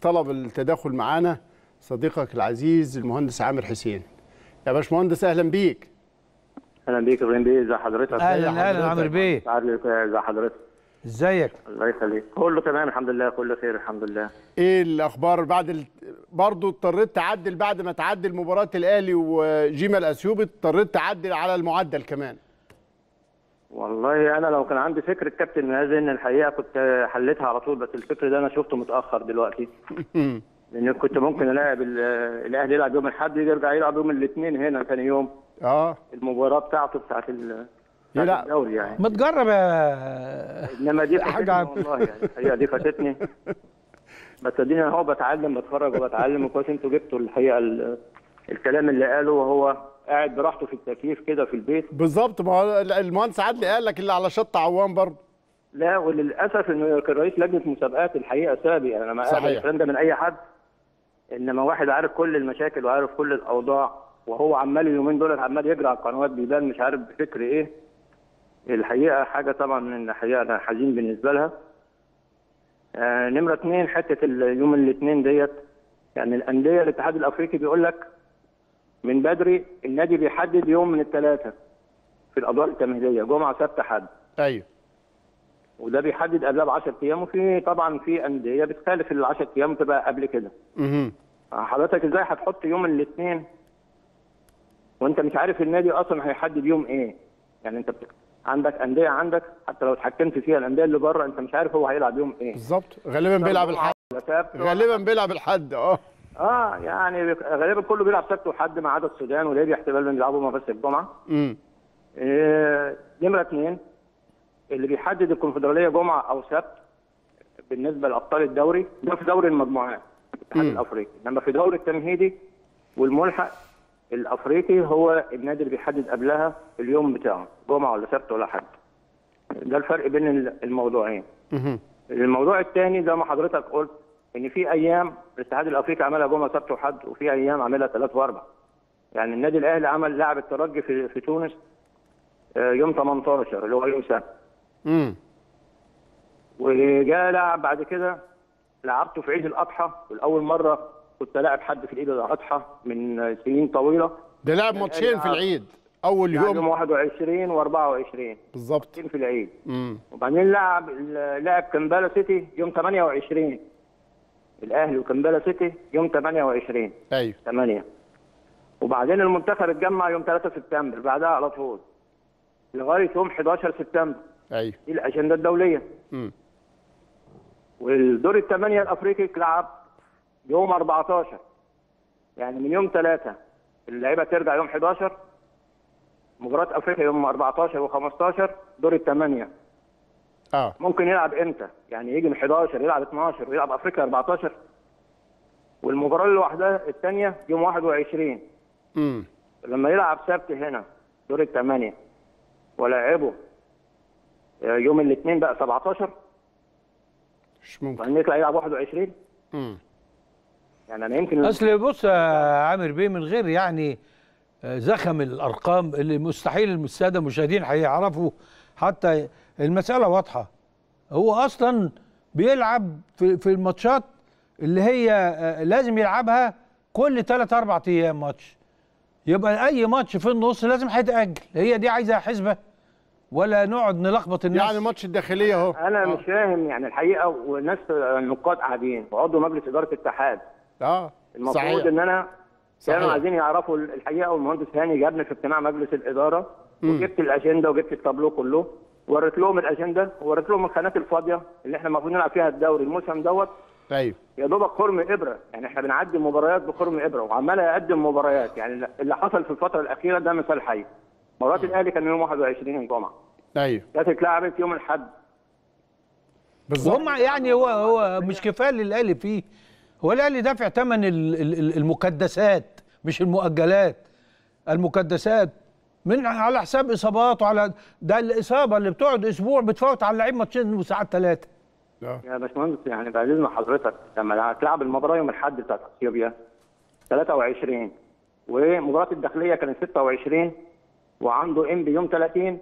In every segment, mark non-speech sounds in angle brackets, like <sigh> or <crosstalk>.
طلب التدخل معانا صديقك العزيز المهندس عامر حسين. يا باشمهندس أهلا بيك. أهلا بيك إبراهيم بيه ازي حضرتك؟ أهلا أهلا عامر بيه. ازي حضرتك؟ إزيك؟ الله يخليك. كله تمام الحمد لله كله خير الحمد لله. إيه الأخبار بعد ال... برضه اضطريت تعدل بعد ما تعدل مباراة الأهلي وجيما الاثيوبي اضطريت تعدل على المعدل كمان. والله أنا لو كان عندي فكر الكابتن مازن الحقيقة كنت حليتها على طول بس الفكر ده أنا شفته متأخر دلوقتي. <laughs> لأن كنت ممكن ألاعب ال- الأهلي يلعب يوم الأحد يرجع يلعب يوم الاثنين هنا ثاني يوم. آه. المباراة بتاعته بتاعت يلعب. الدوري يعني. ما تجرب يا إنما دي عم- والله يعني. الحقيقة دي فاتتني. بس أديني أهو بتعلم بتفرج وبتعلم. وكويس أنتوا جبتوا الحقيقة ال- الكلام اللي قاله وهو قاعد براحته في التكييف كده في البيت. بالظبط ما هو المهندس عدلي قال لك اللي على شط عوام برضه. لا وللأسف انه كان رئيس لجنة مسابقات الحقيقة سابق أنا ما. اقبل الكلام ده من أي حد إنما واحد عارف كل المشاكل وعارف كل الأوضاع وهو عمال اليومين دول عمال يجري على القنوات بيبان مش عارف بفكر إيه. الحقيقة حاجة طبعا الحقيقة أنا حزين بالنسبة لها. آه نمرة اثنين حتة اليوم الاثنين ديت يعني الأندية الاتحاد الأفريقي بيقول لك من بدري النادي بيحدد يوم من الثلاثه في الادوار التمهيدية جمعة سبت حد. أيوه. وده بيحدد قبلها ب 10 أيام وفي طبعا في أندية بتخالف ال 10 أيام تبقى قبل كده. أها حضرتك إزاي هتحط يوم الاثنين وأنت مش عارف النادي أصلا هيحدد يوم إيه. يعني أنت بت... عندك أندية عندك حتى لو اتحكمت فيها الأندية اللي بره أنت مش عارف هو هيلعب يوم إيه. بالظبط. غالبا بيلعب الحد. غالبا بيلعب الحد آه. آه يعني غالبا كله بيلعب سبت وحد ما عدا السودان وليبيا احتمال بيلعبوا ما بس الجمعة. امم نمرة اثنين اللي بيحدد الكونفدرالية جمعة أو سبت بالنسبة لأبطال الدوري ده في دوري المجموعات الاتحاد مم. الأفريقي. إنما في دوري التمهيدي والملحق الأفريقي هو النادي اللي بيحدد قبلها اليوم بتاعه جمعة ولا سبت ولا حد. ده الفرق بين ال- الموضوعين. الموضوع الثاني زي ما حضرتك قلت إن في أيام الاتحاد الأفريقي عملها جمعه سبت وحد وفي أيام عملها ثلاث وأربع. يعني النادي الأهلي عمل لاعب الترجي في في تونس آه، يوم 18 اللي هو يوم سبت. امم وجاء لاعب بعد كده لعبته في عيد الأضحى والأول مرة كنت لاعب حد في عيد الأضحى من سنين طويلة. ده لعب ماتشين في العيد أول لعب يوم. يوم 21 و24 بالظبط. في العيد. امم وبعدين لعب لعب كمبالا سيتي يوم 28 الأهلي وكمبالا سيتي يوم 28 أيوه. 8 وبعدين المنتخب اتجمع يوم 3 سبتمبر بعدها على طول. لغاية يوم 11 سبتمبر. أيوه. دي الأجندة الدولية. امم والدور الثمانيه الأفريقي اتلعب يوم 14 يعني من يوم 3 اللعيبة ترجع يوم 11 مباراة أفريقيا يوم 14 و15 دور الثمانيه آه. ممكن يلعب إمتى؟ يعني يجي من 11 يلعب 12 ويلعب أفريقيا 14 والمباراة لوحدها الثانية يوم 21 امم لما يلعب سبت هنا دور الثمانيه ولعبه يوم الاثنين بقى 17 مش ممكن. وبعدين يطلع يلعب 21 امم يعني أنا يمكن أصل بص يا عامر بيه من غير يعني آه، زخم الأرقام اللي مستحيل الساده المشاهدين هيعرفوا حتى المسألة واضحة. هو أصلا بيلعب في في الماتشات اللي هي آه، لازم يلعبها كل 3 4 أيام ماتش. يبقى أي ماتش في النص لازم هيتاجل هي دي عايزة حسبة ولا نقعد نلخبط الناس. يعني ماتش الداخلية أهو. أنا مش فاهم يعني الحقيقة وناس النقاد قاعدين. وعضو مجلس إدارة الاتحاد. آه المفروض صحيح. إن أنا كانوا صحيح. عايزين يعرفوا الحقيقة والمهندس هاني جابني في اجتماع مجلس الإدارة وجبت الأجندة وجبت التابلو كله. وريت لهم الأجندة ووريت لهم الخانات الفاضية اللي إحنا المفروض نلعب فيها الدوري الموسم دوت. أيوه يا دوبك خرم إبرة. يعني إحنا بنعدي مباريات بخرم إبرة وعمال اقدم مباريات. يعني اللي حصل في الفترة الأخيرة ده مثال حي. مباراه الأهلي كان يوم 21 الجمعه أيوه كانت اتلعبت يوم الأحد. بالظبط. وهم يعني هو هو مش كفاية اللي الأهلي فيه. هو الأهلي دافع ثمن ال- ال- ال- المكدسات مش المؤجلات. المكدسات من على حساب إصابات وعلى ده الإصابة اللي بتقعد أسبوع بتفوت على اللعيب ماتشين وساعات ثلاثة آه. يا باشمهندس يعني بعد اذن حضرتك لما هتلعب المباراه يوم الاحد بتاعت إثيوبيا 23 ومباراة الداخلية كانت 26 وعنده انبي يوم 30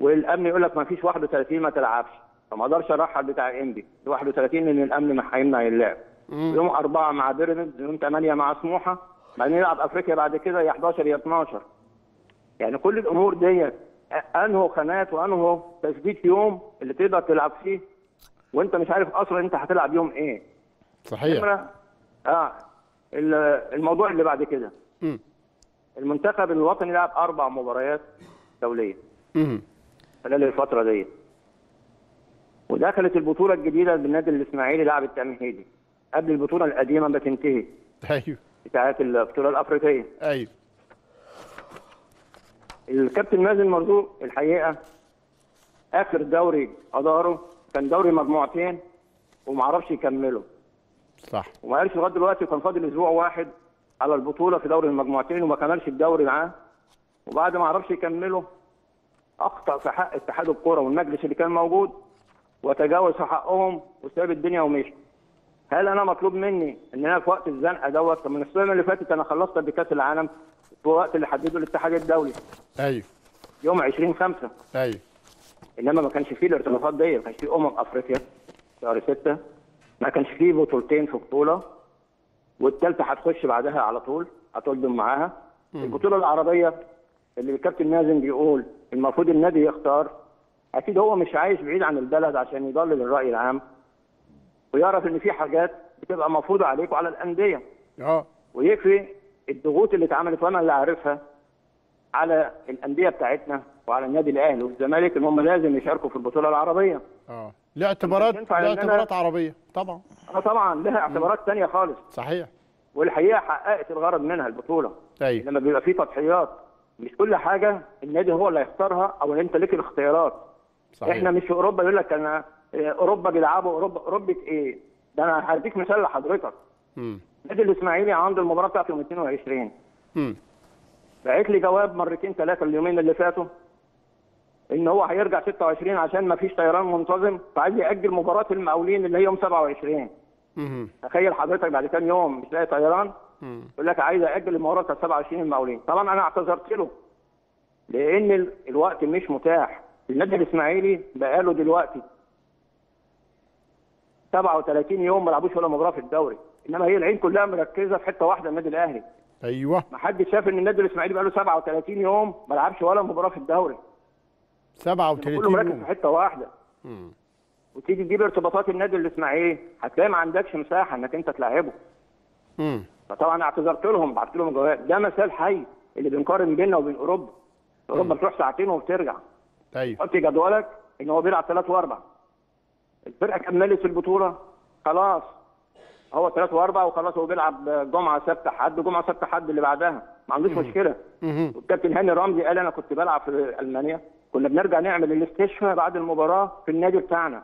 والأمن يقول لك ما فيش 31 ما تلعبش. فما أقدرش ارحل بتاع انبي 31 لأن الأمن ما هيمنع اللعب يوم أربعة مع بيراميدز يوم 8 مع سموحة بعدين يلعب أفريقيا بعد كده يا 11 يا 12 يعني كل الأمور ديت أنهو خانات وأنهو تثبيت يوم اللي تقدر تلعب فيه؟ وأنت مش عارف أصلا أنت هتلعب يوم إيه. صحيح. آه ال- الموضوع اللي بعد كده. المنتخب الوطني لعب أربع مباريات دولية. مم. خلال الفترة دي ودخلت البطولة الجديدة بالنادي الإسماعيلي لعب التمهيدي قبل البطولة القديمة ما تنتهي. أيوه. بتاعت البطولة الأفريقية. أيوه. الكابتن مازن مرزوق الحقيقة آخر دوري أداره كان دوري مجموعتين ومعرفش يكمله. صح. وما قالش لغاية دلوقتي كان فاضل أسبوع واحد على البطولة في دوري المجموعتين وما كملش الدوري معاه. وبعد ما عرفش يكمله أخطأ في حق اتحاد الكورة والمجلس اللي كان موجود وتجاوز في حقهم وساب الدنيا ومشي. هل أنا مطلوب مني إن أنا في وقت الزنقة دوت؟ طب من السنة اللي فاتت أنا خلصت بكاس العالم الوقت اللي حدده الاتحاد الدولي. أيوه. يوم 20 5 أيوه. إنما ما كانش فيه الارتباطات دي ما كانش فيه أمم أفريقيا. شهر 6 ما كانش فيه بطولتين في بطولة. والثالثه هتخش بعدها على طول هتقدم معاها. البطولة العربية اللي الكابتن مازن بيقول المفروض النادي يختار أكيد هو مش عايش بعيد عن البلد عشان يضلل الرأي العام. ويعرف إن في حاجات بتبقى مفروضة عليك وعلى الأندية. آه. ويكفي الضغوط اللي اتعملت وأنا اللي عارفها على الأندية بتاعتنا وعلى النادي الأهلي والزمالك إن هم لازم يشاركوا في البطولة العربية. آه. له اعتبارات ينفع له إن أنا- اعتبارات عربية. طبعا. آه طبعا. لها اعتبارات ثانية خالص. صحيح. والحقيقة حققت الغرض منها البطولة. أيوه. لما بيبقى في تضحيات. مش كل حاجة النادي هو اللي هيختارها أو أنت ليك الاختيارات. صحيح. إحنا مش في أوروبا يقول لك أنا آه، أوروبا بيلعبوا أوروبا أوروبا إيه؟ ده أنا هديك مثال لحضرتك. امم النادي الإسماعيلي عنده المباراة بتاعته يوم 22 امم بعت لي جواب مرتين ثلاثة اليومين اللي فاتوا إن هو هيرجع 26 عشان ما فيش طيران منتظم فعايز ياجل مباراة المقاولين اللي هي يوم 27 امم تخيل حضرتك بعد كام يوم مش لاقي طيران؟ امم يقول لك عايز أجل المباراة بتاعت 27 المقاولين. طبعا أنا اعتذرت له لأن ال- الوقت مش متاح. النادي الإسماعيلي بقاله دلوقتي 37 يوم ما لعبوش ولا مباراة في الدوري. إنما هي العين كلها مركزة في حتة واحدة النادي الأهلي. أيوه. ما حدش شاف إن النادي الإسماعيلي بقاله 37 يوم ما لعبش ولا مباراة في الدوري. كله 37 مركز في يوم حتة واحدة. مم. وتيجي تجيب ارتباطات النادي الإسماعيلي هتلاقي ما عندكش مساحة إنك أنت تلعبه امم فطبعا اعتذرت لهم بعت لهم جواب. ده مثال حي اللي بنقارن بيننا وبين أوروبا. أوروبا بتروح ساعتين وبترجع. أيوه. حط جدولك إن هو بيلعب ثلاث وأربع. الفرقة كملت في البطولة. خلاص. هو ثلاث واربع وخلاص هو بيلعب جمعة سبت حد جمعة سبت حد اللي بعدها. ما عندوش مشكلة. والكابتن هاني رمزي قال أنا كنت بلعب في ألمانيا. كنا بنرجع نعمل الاستشفاء بعد المباراة في النادي بتاعنا.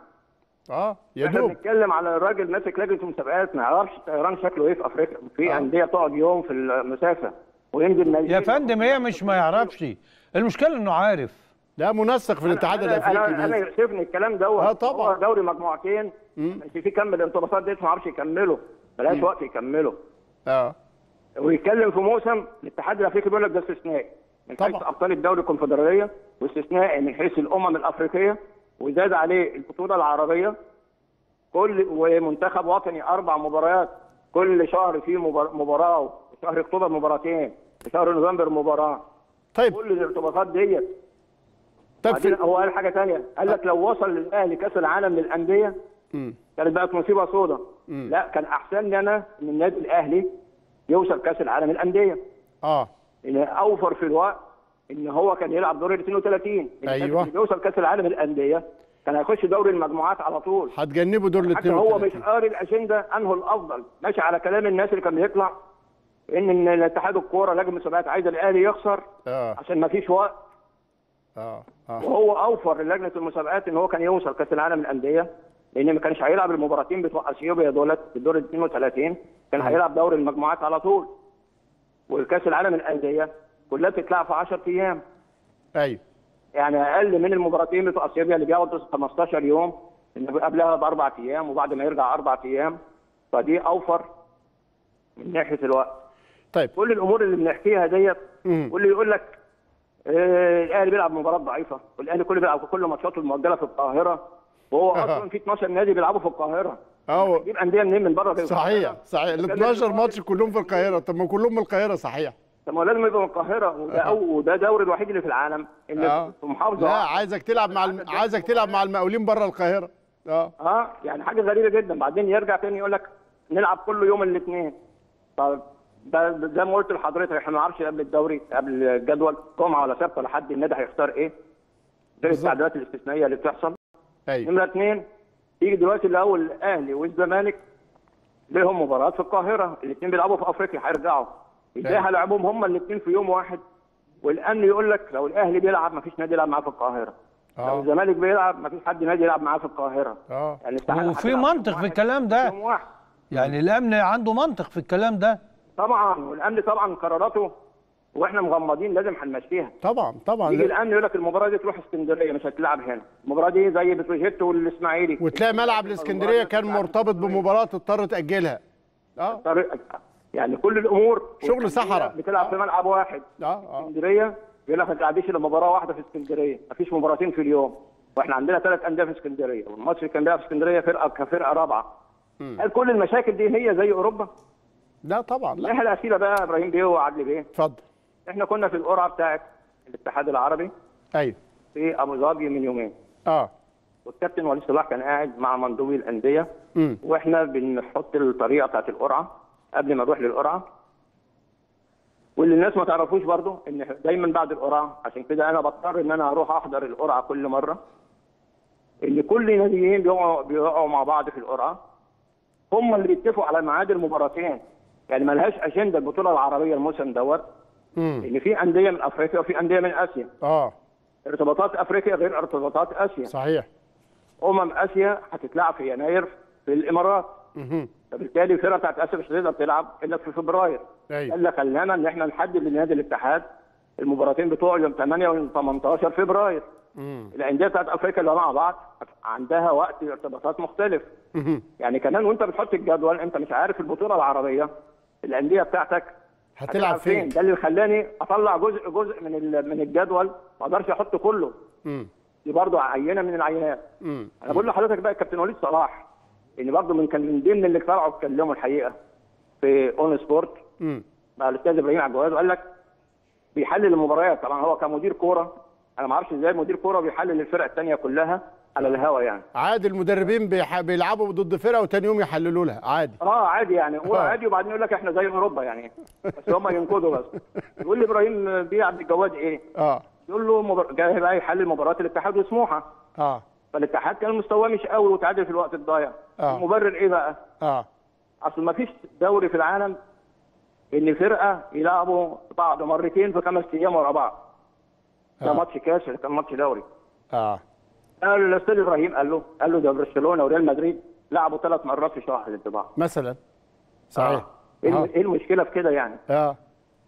آه يا إحنا دوب. بنتكلم على الراجل ماسك لجنة المسابقات ما يعرفش الطيران شكله إيه في أفريقيا. في آه. أندية تقعد يوم في المسافة. وينزل يا فندم هي مش ما يعرفش. المشكلة إنه عارف. ده منسق في الاتحاد الأفريقي أنا أنا. يؤسفني الكلام دوت آه طبعا. هو دوري مجموعتين. مش في كم الانطباقات ديت ما عرفش يكمله ملاش وقت يكمله آه. ويتكلم في موسم الاتحاد الأفريقي بيقول لك ده استثنائي من حيث. أبطال الدوري الكونفدرالية واستثنائي من حيث الأمم الأفريقية وزاد عليه البطولة العربية. كل ومنتخب وطني أربع مباريات. كل شهر فيه مبار- مباراة وشهر أكتوبر مباراتين وشهر نوفمبر مباراة. طيب. كل الارتباطات ديت بعدين في هو قال حاجة ثانية قال لك لو وصل للأهلي كأس العالم للأندية. كانت بقت مصيبة سوداء مم. لا كان أحسن لي أنا ان النادي الأهلي يوصل كأس العالم للأندية. آه. أوفر في الوقت إن هو كان يلعب دور ال 32 إن أيوة. كان يوصل كأس العالم للأندية كان هيخش دوري المجموعات على طول. هتجنبوا دور ال حتى هو مش 32 قاري الأجندة أنه الأفضل. ماشي على كلام الناس اللي كان بيطلع إن إن الاتحاد الكورة لجنه المسابقات عايزه الأهلي يخسر آه. عشان ما فيش وقت. آه. وهو أوفر لجنة المسابقات إن هو كان يوصل كأس العالم للأندية لأن ما كانش هيلعب المباراتين بتوع اثيوبيا دولت في الدور ال 32 كان هيلعب دوري المجموعات على طول. والكأس العالم للأندية كلها بتتلعب في 10 أيام. أيوه. يعني أقل من المباراتين بتوع اثيوبيا اللي بياخدوا 15 يوم قبلها بأربع أيام وبعد ما يرجع أربع أيام. فدي أوفر من ناحية الوقت. طيب. كل الأمور اللي بنحكيها ديت. واللي يقول لك آه، الأهلي بيلعب مباراة ضعيفة. والأهلي كله بيلعب كل ماتشاته المؤجلة في القاهرة. وهو أصلا في 12 نادي بيلعبوا في القاهرة. آه تجيب أندية منين من بره صحيح؟ صحيح. ال كان 12 الأهلي ماتش كلهم في القاهرة. طب ما كلهم من القاهرة صحيح. طب ما لازم يبقى من القاهرة. وده أو وده دوري الوحيد اللي في العالم. اللي أه. في محافظة لا. عايزك تلعب مع الم... عايزك تلعب مع المقاولين بره القاهرة. أه. أه. يعني حاجة غريبة جدا. بعدين يرجع تاني يقول لك نلعب كل يوم الاثنين. طب زي ما قلت لحضرتك إحنا ما نعرفش قبل الدوري قبل الجدول جمعة ولا سبت ولا حد النادي هيختار إيه. غير. التعديلات الاستثنائية اللي بتحصل. أيوه. نمرة اثنين يجي دلوقتي الأول الأهلي والزمالك لهم مباراه في القاهرة الاثنين بيلعبوا في أفريقيا هيرجعوا. إزاي أيوة. هيلعبوهم هم الاثنين في يوم واحد؟ والأمن يقول لك لو الأهلي بيلعب ما فيش نادي يلعب معاه في القاهرة. لو آه الزمالك بيلعب ما فيش حد نادي يلعب معاه في القاهرة. آه. يعني وفي منطق في. الكلام ده. يوم واحد. يعني الأمن عنده منطق في الكلام ده. طبعا والأمن طبعا قراراته وإحنا مغمضين لازم هنمشيها. طبعا طبعا. يجي لا. الأمن يقول لك المباراة دي تروح اسكندرية مش هتلعب هنا. المباراة دي زي بتروجيت والإسماعيلي. وتلاقي ملعب الإسكندرية كان مرتبط بمباراة تضطر تأجلها. آه. يعني كل الأمور. شغل صحراء. بتلعب في ملعب واحد. آه آه. اسكندرية يقول لك ما تلعبيش إلا مباراة واحدة في اسكندرية. مفيش مباراتين في اليوم. وإحنا عندنا ثلاث أندية في اسكندرية. والمصري كان بيلعب في اسكندرية فرقة كفرقة رابعة. هل كل المشاكل دي هي زي أوروبا؟ لا طبعا لا. الناحيه الاخيره بقى إبراهيم بيه وعدلي بيه. اتفضل. إحنا كنا في القرعة بتاعت الاتحاد العربي أيوه. في أبو ظبي من يومين. آه. والكابتن وليد صلاح كان قاعد مع مندوبي الأندية. وإحنا بنحط الطريقة بتاعت القرعة قبل ما نروح للقرعة. واللي الناس ما تعرفوش برضو إن دايما بعد القرعة عشان كده أنا بضطر إن أنا أروح أحضر القرعة كل مرة. ان كل ناديين بيقعوا بيقعوا مع بعض في القرعة هم اللي بيتفقوا على ميعاد المباراتين. يعني ما لهاش أجندة البطولة العربية الموسم دوت إن في أندية من أفريقيا وفي أندية من آسيا. آه. ارتباطات أفريقيا غير ارتباطات آسيا. صحيح. أمم آسيا هتتلعب في يناير في الإمارات. فبالتالي الفرقة بتاعت آسيا مش هتقدر تلعب إلا في فبراير. أيوه. قال لك خلانا إن إحنا نحدد لنادي الاتحاد المباراتين بتوع يوم 8 و 18 فبراير. الأندية بتاعت أفريقيا اللي مع بعض عندها وقت ارتباطات مختلف. يعني كمان وأنت بتحط الجدول أنت مش عارف البطولة العربية الأندية بتاعتك هتلعب فين؟ ده اللي خلاني أطلع جزء جزء من من الجدول ما أقدرش أحط كله. امم دي برضه عينة من العينات. امم أنا بقول لحضرتك بقى الكابتن وليد صلاح ان برضه من كان من ضمن اللي طلعوا اتكلموا الحقيقة في أون سبورت امم مع الأستاذ إبراهيم عبد الجواد وقال لك بيحلل المباريات. طبعا هو كمدير كورة أنا ما أعرفش إزاي مدير كورة بيحلل الفرق الثانية كلها. على الهوا يعني. عادي المدربين بيح... بيلعبوا ضد فرقة وتاني يوم يحللوا لها عادي. آه عادي يعني. هو آه. عادي وبعدين يقول لك إحنا زي أوروبا يعني. بس هم ينقضوا بس. يقول لي إبراهيم بيه عبد الجواد إيه؟ آه. يقول له مبار... جاي بقى يحلل مباراه الاتحاد وسموحة. آه. فالاتحاد كان مستواه مش قوي وتعادل في الوقت الضايع. آه. المبرر إيه بقى؟ آه. أصل ما فيش دوري في العالم إن فرقة يلعبوا بعض مرتين في خمس أيام ورا بعض. ده آه. ماتش كاس ده كان ماتش دوري. آه. قال الأستاذ إبراهيم قال له قال له ده برشلونة وريال مدريد لعبوا ثلاث مرات في شهر ضد بعض مثلا. صحيح. إيه آه. الم- إيه المشكلة في كده يعني؟ آه.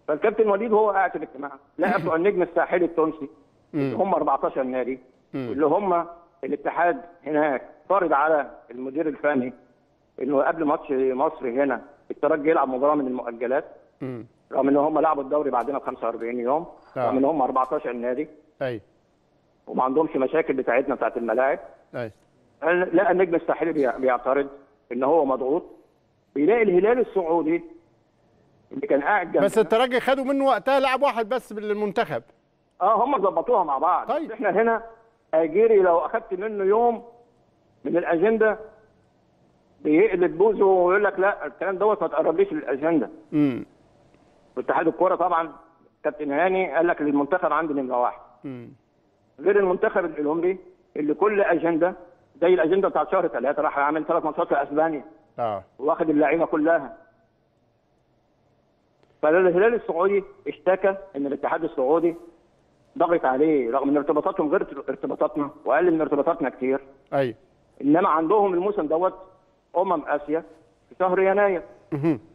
فالكابتن وليد وهو قاعد في الاجتماع لقى بتوع النجم الساحلي التونسي اللي هم 14 نادي. اللي هم الاتحاد هناك فرض على المدير الفني إنه قبل ماتش مصر هنا الترجي يلعب مباراة من المؤجلات رغم إن هم لعبوا الدوري بعدنا ب 45 يوم آه. رغم إن هم 14 نادي. أيوه وما عندهمش مشاكل بتاعتنا بتاعت الملاعب. أيوه لقى النجم الساحلي بيع- بيعترض إن هو مضغوط. بيلاقي الهلال السعودي اللي كان قاعد جنب بس الترجي خدوا منه وقتها لاعب واحد بس للمنتخب آه هم ظبطوها مع بعض. طيب. إحنا هنا آجيري لو أخدت منه يوم من الأجندة بيقلب بوزه ويقول لك لا الكلام دوت ما تقربليش للأجندة. امم واتحاد الكورة طبعا كابتن هاني قال لك المنتخب عندي نمرة واحد. امم غير المنتخب الأولمبي اللي كل أجندة زي الأجندة بتاعت شهر ثلاثة راح عامل ثلاث ماتشات في اسبانيا آه. واخد اللعيبة كلها. فالهلال السعودي اشتكى إن الاتحاد السعودي ضغط عليه رغم إن ارتباطاتهم غير ارتباطاتنا وقال ان ارتباطاتنا كتير. أيوه إنما عندهم الموسم دوت أمم آسيا في شهر يناير.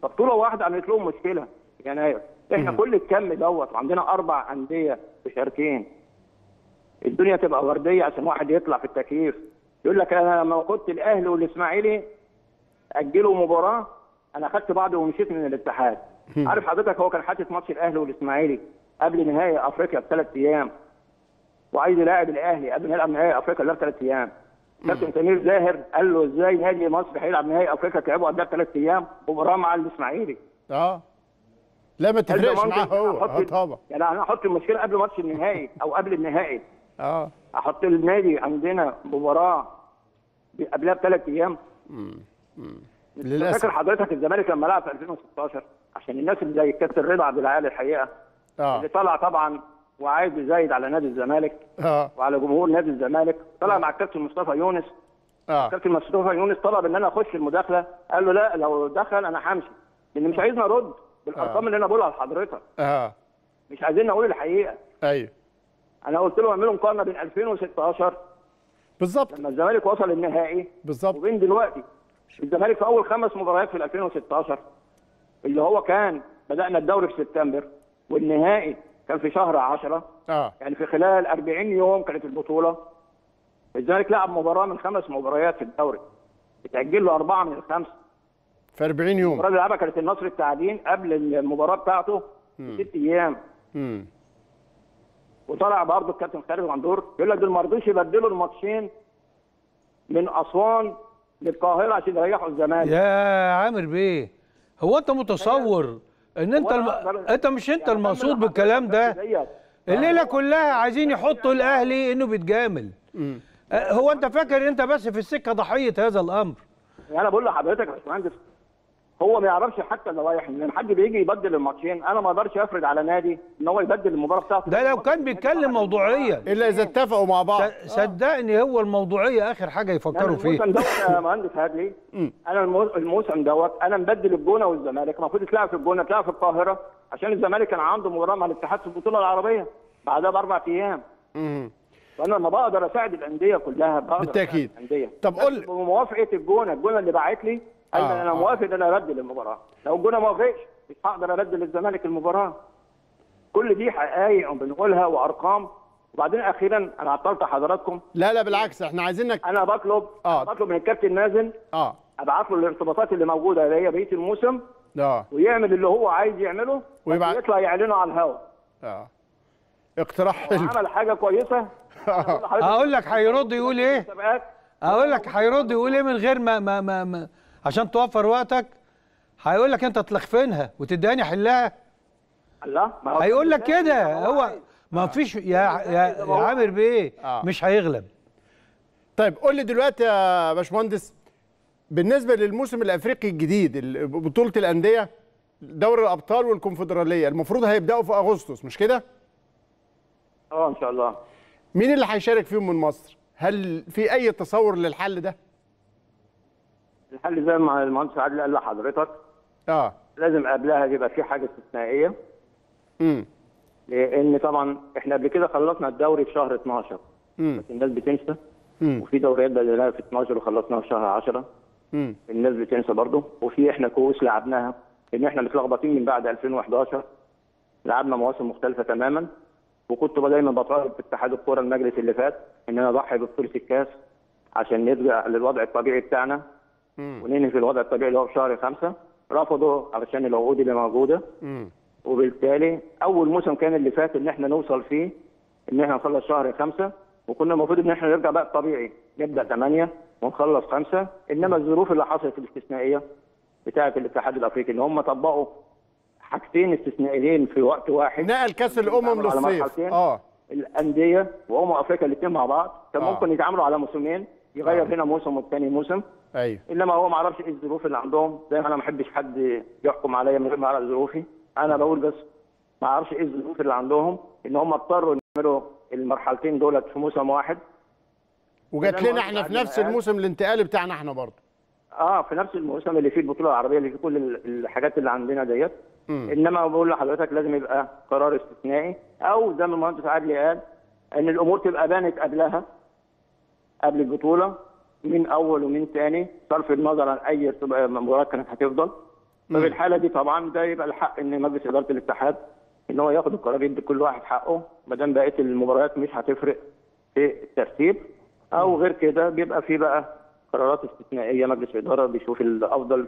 فبطولة واحدة عملت لهم مشكلة يناير. إحنا كل الكم دوت وعندنا أربع أندية مشاركين الدنيا تبقى وردية عشان واحد يطلع في التكييف. يقول لك أنا لما كنت الاهلي والإسماعيلي أجلوا مباراة أنا أخدت بعض ومشيت من الاتحاد. عارف حضرتك هو كان حاطط ماتش الأهلي والإسماعيلي قبل نهائي أفريقيا بثلاث أيام وعايز يلاعب الأهلي قبل ما يلعب نهائي أفريقيا اللي بثلاث أيام. كابتن سمير زاهر قال له إزاي نادي مصر هيلعب نهائي أفريقيا تلعبوا قبلها بثلاث أيام مباراة مع الإسماعيلي؟ آه. لا ما تفرقش؟ معاه هو. آه طبعا. يعني أنا أحط المشكلة قبل ماتش النهائي أو قبل النهائي. آه. أحط النادي عندنا مباراه قبلها بثلاث أيام. للأسف. فاكر حضرتك الزمالك لما لعب في 2016 عشان الناس اللي زي كابتن رضا عبد العال الحقيقة. آه. اللي طلع طبعا وعايز يزايد على نادي الزمالك. آه. وعلى جمهور نادي الزمالك. طلع مع الكابتن مصطفى يونس. آه. كابتن مصطفى يونس طلب إن أنا أخش المداخلة. قال له لا لو دخل أنا همشي. لأن مش عايزني ارد بالأرقام اللي أنا بقولها لحضرتك. آه. مش عايزين أقول الحقيقة. أيوه. أنا قلت له اعملوا مقارنة بين 2016 بالظبط. لما الزمالك وصل النهائي بالظبط. وبين دلوقتي. الزمالك في أول خمس مباريات في 2016 اللي هو كان بدأنا الدوري في سبتمبر والنهائي كان في شهر 10 آه. يعني في خلال 40 يوم كانت البطولة. الزمالك لعب مباراة من خمس مباريات في الدوري. اتاجل له أربعة من الخمس في 40 يوم. المباراة اللي لعبها كانت النصر التعدين قبل المباراة بتاعته بست أيام. امم وطلع برضه الكابتن خالد غندور يقول لك دول ما رضوش يبدلوا الماتشين من أسوان للقاهرة عشان يريحوا الزمالك. يا عامر بيه هو أنت متصور إن أنت الم... أنت مش أنت يعني المقصود بالكلام ده. الليلة كلها عايزين يحطوا الأهلي إنه بيتجامل. أه، هو أنت فاكر أنت بس في السكة ضحيه هذا الأمر؟ يعني أنا بقول لحضرتك يا باشمهندس هو ما يعرفش حتى اللوائح ان حد بيجي يبدل الماتشين. أنا ما أقدرش أفرض على نادي إن هو يبدل المباراة بتاعته. ده لو كان بيتكلم موضوعيا. إلا إذا اتفقوا مع بعض. س- صدقني هو الموضوعية آخر حاجة يفكروا فيها الموسم دوت يا مهندس هادلي أنا المو- الموسم دوت أنا مبدل الجونة والزمالك. المفروض يتلعب في الجونة يتلعب في القاهرة عشان الزمالك كان عنده مباراة مع الاتحاد في البطولة العربية. بعدها بأربع أيام. امم فأنا لما بقدر أساعد الأندية كلها بقدر الأندية. طب قول- بموافقة الجونة الجونة اللي باعت لي لي آه، أنا آه. موافق إن أنا ابدل المباراه لو الجونه ما وافقش مش هقدر ابدل الزمالك المباراة. كل دي حقائق بنقولها وأرقام. وبعدين أخيرا أنا عطلت حضراتكم. لا لا بالعكس إحنا عايزينك أنا بطلب آه. بطلب من الكابتن مازن آه. أبعت له الارتباطات اللي موجودة اللي هي بقية الموسم. آه. ويعمل اللي هو عايز يعمله ويبعت- ويطلع يعلنه على الهواء آه. اقتراح حلو. عمل حاجة كويسة؟ <laughs> هقول لك هيرد يقول إيه؟ أقول لك هيرد يقول إيه من غير ما ما ما, ما عشان توفر وقتك هيقول لك أنت تلخفنها وتداني حلها الله ما هو هيقول لك كده. هو. ما فيش يا يا, يا عامر بيه آه. مش هيغلب. طيب قول لي دلوقتي يا باشمهندس بالنسبة للموسم الأفريقي الجديد ال- بطولة الأندية دوري الأبطال والكونفدرالية المفروض هيبدأوا في أغسطس مش كده؟ آه إن شاء الله. مين اللي هيشارك فيهم من مصر؟ هل في أي تصور للحل ده؟ الحل زي ما المهندس عادل قال لحضرتك. آه. لازم قبلها يبقى في حاجة استثنائية. امم لأن طبعا إحنا قبل كده خلصنا الدوري في شهر 12 امم بس الناس بتنسى. امم وفي دوريات بدأناها في 12 وخلصناها في شهر 10 امم الناس بتنسى برضه. وفي إحنا كؤوس لعبناها. لأن إحنا متلخبطين من بعد 2011 لعبنا مواسم مختلفة تماما. وكنت دايما بطالب في اتحاد الكورة المجلس اللي فات. إن أنا أضحي ببطوله الكاس. عشان نرجع للوضع الطبيعي بتاعنا. مم. وننهي في الوضع الطبيعي اللي هو في شهر خمسة رفضوا علشان العقود اللي موجودة. وبالتالي أول موسم كان اللي فات إن إحنا نوصل فيه إن إحنا نخلص شهر خمسة وكنا المفروض إن إحنا نرجع بقى الطبيعي نبدأ ثمانيه ونخلص خمسة. إنما الظروف اللي حصلت الاستثنائية بتاعة الاتحاد الأفريقي ان هم طبقوا حاجتين استثنائيين في وقت واحد. نقل كأس الأمم للصيف. آه. الأندية وأمم أفريقيا الاثنين مع بعض. كان آه. ممكن يتعاملوا على موسمين. يغير آه. هنا موسم والثاني موسم. أيوه. إنما هو ما أعرفش إيه الظروف اللي عندهم. زي ما أنا ما أحبش حد يحكم عليا من غير ما أعرف ظروفي. أنا بقول بس ما أعرفش إيه الظروف اللي عندهم إن هم اضطروا يعملوا المرحلتين دولت في موسم واحد. وجات لنا إحنا في بعد نفس قال. الموسم الانتقالي بتاعنا إحنا برضه. آه في نفس الموسم اللي فيه البطولة العربية اللي فيه كل ال- الحاجات اللي عندنا ديت. إنما بقول لحضرتك لازم يبقى قرار استثنائي. أو زي ما المهندس عادل قال إن الأمور تبقى بانت قبلها. قبل البطولة من أول ومن ثاني صرف النظر عن أي مباراة كانت هتفضل. ففي الحالة دي طبعا ده يبقى الحق إن مجلس إدارة الاتحاد إن هو ياخد القرار يدي كل واحد حقه ما دام بقية المباريات مش هتفرق في الترتيب. أو غير كده بيبقى في بقى قرارات استثنائية مجلس إدارة بيشوف الأفضل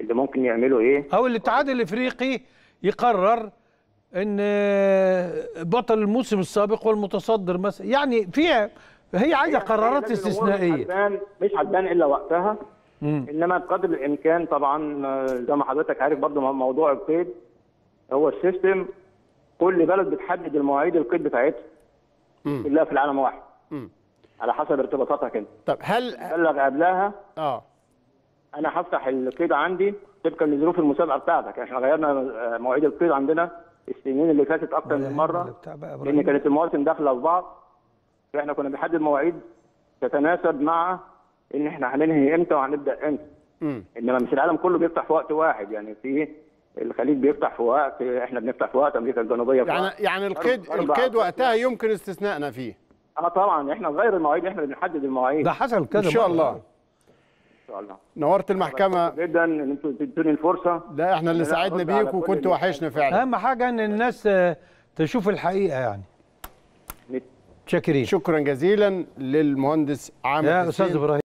اللي ممكن يعملوا إيه. أو الاتحاد الإفريقي يقرر إن بطل الموسم السابق والمتصدر مثلا. يعني في هي عايزة قرارات استثنائية. هتبان مش هتبان إلا وقتها. مم. إنما بقدر الإمكان طبعا زي ما حضرتك عارف برضه مو- موضوع القيد. هو السيستم كل بلد بتحدد المواعيد القيد بتاعتها. كلها في العالم واحد. مم. على حسب ارتباطاتها كده. طب هل بلغ قبلها آه. أنا هفتح القيد عندي طبقا لظروف المسابقة بتاعتك. إحنا غيرنا آه، مواعيد القيد عندنا السنين اللي فاتت أكتر من مرة. لأن. كانت المواسم داخلة في بعض. فاحنا كنا بنحدد مواعيد تتناسب مع إن إحنا هننهي إمتى وهنبدأ إمتى. إنما مش العالم كله بيفتح في وقت واحد يعني في الخليج بيفتح في وقت إحنا بنفتح في وقت أمريكا الجنوبية في يعني وقت. يعني القيد القيد وقتها يمكن استثنائنا فيه. آه طبعا إحنا نغير المواعيد إحنا بنحدد المواعيد. ده ان حصل كذا إن شاء. الله. شاء الله. نورت المحكمة. جدا إن أنتوا الفرصة. لا إحنا اللي سعدنا بيك وكنت وحشنا فعلا. أهم حاجة إن الناس تشوف الحقيقة يعني. شاكرين شكرا جزيلا للمهندس عامر يا. أستاذ إبراهيم